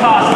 cost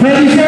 Can